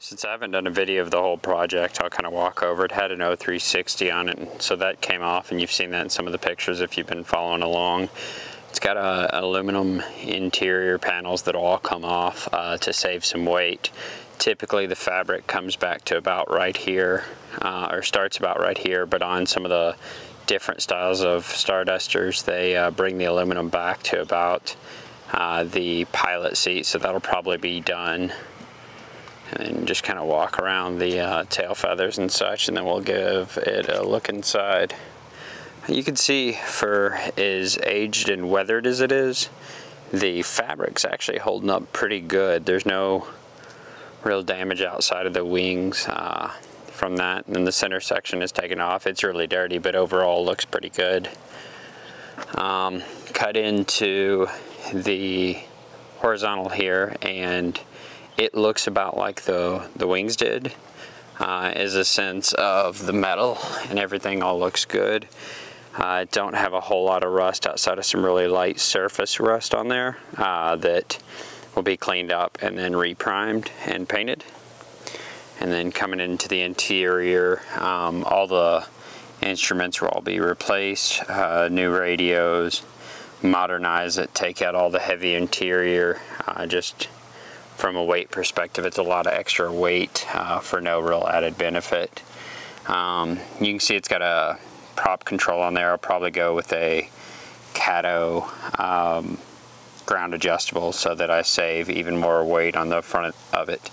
Since I haven't done a video of the whole project, I'll kind of walk over. It had an O360 on it, so that came off, and you've seen that in some of the pictures if you've been following along. It's got a, aluminum interior panels that all come off uh, to save some weight. Typically the fabric comes back to about right here, uh, or starts about right here, but on some of the different styles of Stardusters, they uh, bring the aluminum back to about uh, the pilot seat, so that'll probably be done. And just kind of walk around the uh, tail feathers and such, and then we'll give it a look inside. You can see for as aged and weathered as it is, the fabric's actually holding up pretty good. There's no real damage outside of the wings uh, from that. And then the center section is taken off. It's really dirty, but overall looks pretty good. Um, cut into the horizontal here and it looks about like the, the wings did. Uh, is a sense of the metal and everything all looks good. I uh, don't have a whole lot of rust outside of some really light surface rust on there uh, that will be cleaned up and then reprimed and painted. And then coming into the interior, um, all the instruments will all be replaced, uh, new radios, modernize it, take out all the heavy interior, uh, just from a weight perspective, it's a lot of extra weight uh, for no real added benefit. Um, you can see it's got a prop control on there, I'll probably go with a Catto um, ground adjustable so that I save even more weight on the front of it.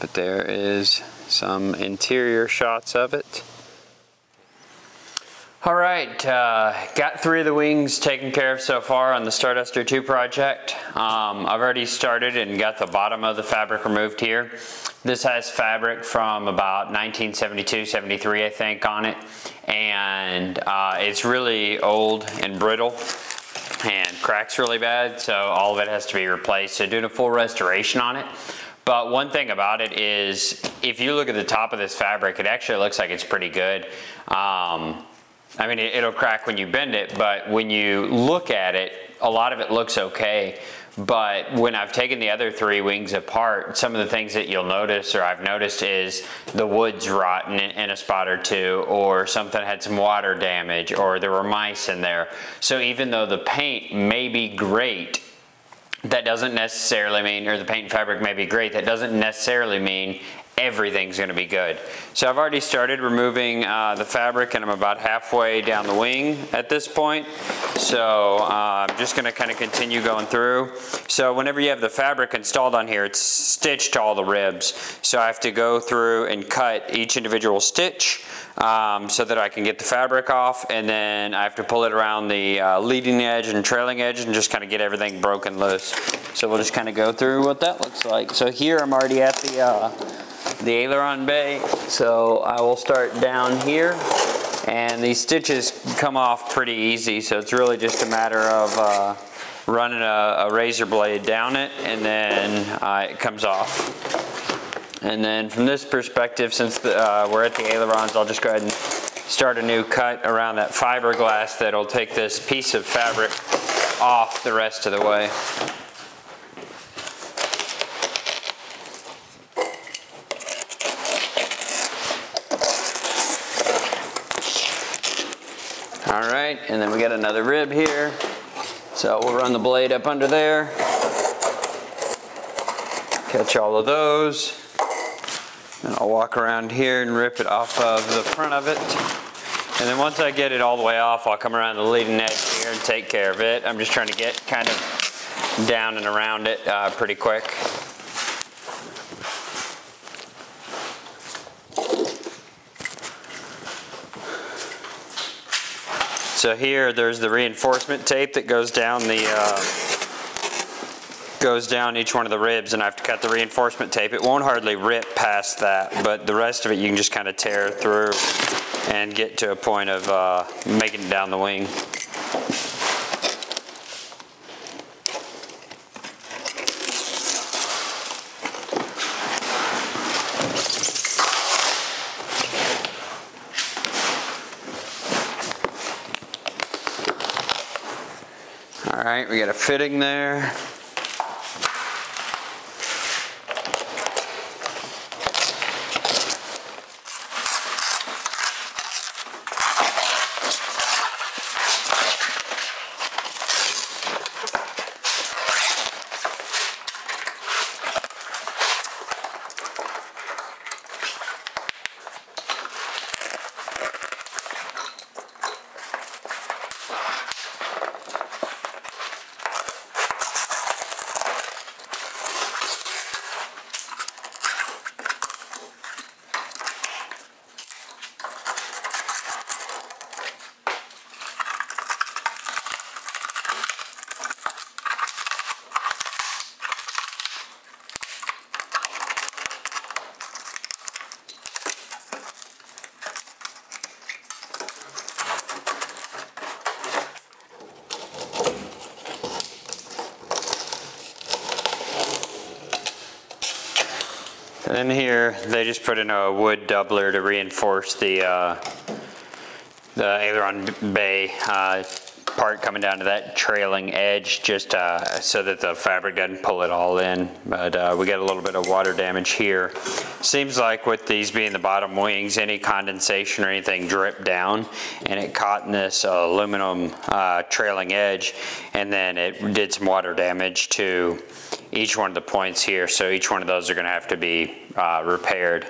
But there is some interior shots of it. All right, uh, got three of the wings taken care of so far on the Starduster Too project. Um, I've already started and got the bottom of the fabric removed here. This has fabric from about 1972, 73, I think, on it. And uh, it's really old and brittle and cracks really bad, so all of it has to be replaced. So doing a full restoration on it. But one thing about it is, if you look at the top of this fabric, it actually looks like it's pretty good. Um, I mean, it, it'll crack when you bend it, but when you look at it, a lot of it looks okay. But when I've taken the other three wings apart, some of the things that you'll notice or I've noticed is the wood's rotten in a spot or two or something had some water damage or there were mice in there. So even though the paint may be great, that doesn't necessarily mean, or the paint and fabric may be great, that doesn't necessarily mean everything's going to be good. So I've already started removing uh, the fabric and I'm about halfway down the wing at this point. So uh, I'm just going to kind of continue going through. So whenever you have the fabric installed on here, it's stitched to all the ribs. So I have to go through and cut each individual stitch um, so that I can get the fabric off and then I have to pull it around the uh, leading edge and trailing edge and just kind of get everything broken loose. So we'll just kind of go through what that looks like. So here I'm already at the uh, the aileron bay. So I will start down here and these stitches come off pretty easy. So it's really just a matter of uh, running a, a, razor blade down it and then uh, it comes off. And then from this perspective, since the, uh, we're at the ailerons, I'll just go ahead and start a new cut around that fiberglass that'll take this piece of fabric off the rest of the way. All right, and then we got another rib here. So we'll run the blade up under there. Catch all of those. And I'll walk around here and rip it off of the front of it. And then once I get it all the way off, I'll come around the leading edge here and take care of it. I'm just trying to get kind of down and around it uh, pretty quick. So here, there's the reinforcement tape that goes down the uh, goes down each one of the ribs, and I have to cut the reinforcement tape. It won't hardly rip past that, but the rest of it you can just kind of tear through and get to a point of uh, making it down the wing. Right, we got a fitting there. And then here, they just put in a wood doubler to reinforce the, uh, the aileron bay uh, part coming down to that trailing edge just uh, so that the fabric doesn't pull it all in. But uh, we get a little bit of water damage here. Seems like with these being the bottom wings, any condensation or anything dripped down and it caught in this aluminum uh, trailing edge and then it did some water damage to each one of the points here. So each one of those are gonna have to be uh, repaired.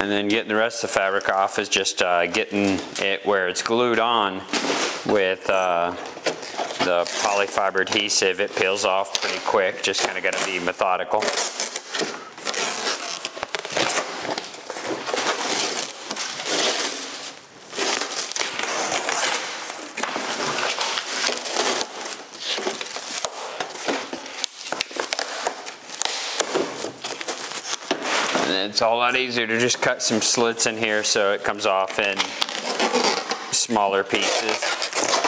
And then getting the rest of the fabric off is just uh, getting it where it's glued on with uh, the polyfiber adhesive. It peels off pretty quick, just kind of got to be methodical. And it's a lot easier to just cut some slits in here so it comes off in smaller pieces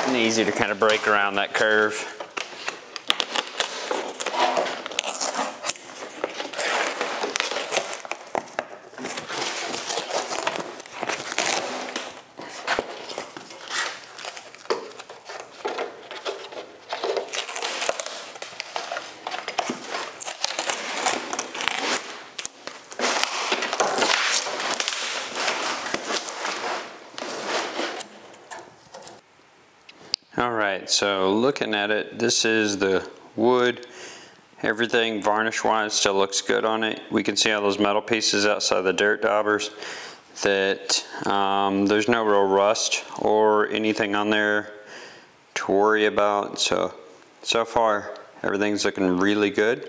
and easy to kind of break around that curve. All right, so looking at it, this is the wood. Everything varnish wise still looks good on it. We can see all those metal pieces outside the dirt daubers that um, there's no real rust or anything on there to worry about. So, so far everything's looking really good.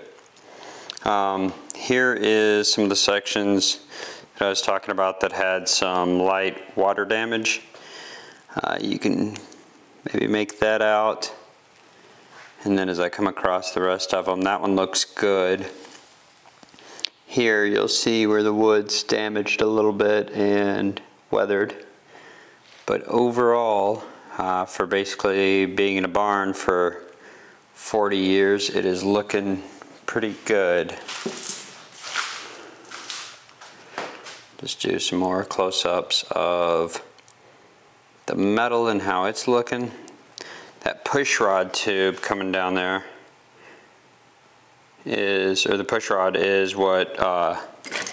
Um, here is some of the sections that I was talking about that had some light water damage. Uh, you can maybe make that out. And then as I come across the rest of them, that one looks good. Here you'll see where the wood's damaged a little bit and weathered. But overall, uh, for basically being in a barn for 40 years, it is looking pretty good. Just do some more close-ups of the metal and how it's looking. That push rod tube coming down there is, or the push rod is what uh,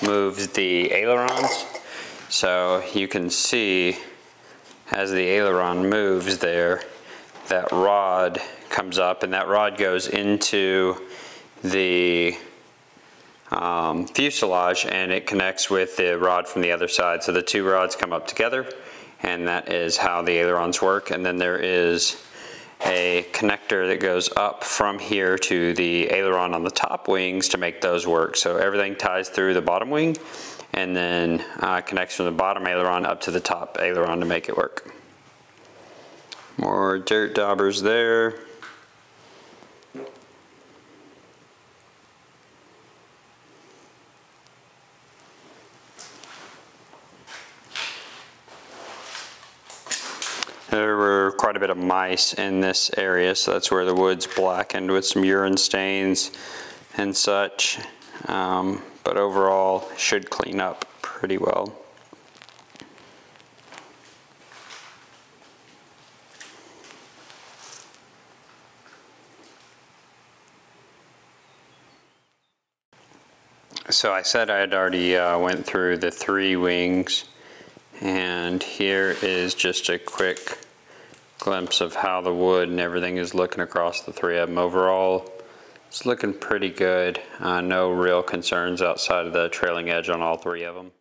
moves the ailerons. So you can see as the aileron moves there, that rod comes up and that rod goes into the um, fuselage and it connects with the rod from the other side. So the two rods come up together and that is how the ailerons work. And then there is a connector that goes up from here to the aileron on the top wings to make those work. So everything ties through the bottom wing and then uh, connects from the bottom aileron up to the top aileron to make it work. More dirt daubers there. There were quite a bit of mice in this area, so that's where the wood's blackened with some urine stains and such. Um, but overall, should clean up pretty well. So I said I had already uh, went through the three wings and here is just a quick glimpse of how the wood and everything is looking across the three of them. Overall, it's looking pretty good. Uh, no real concerns outside of the trailing edge on all three of them.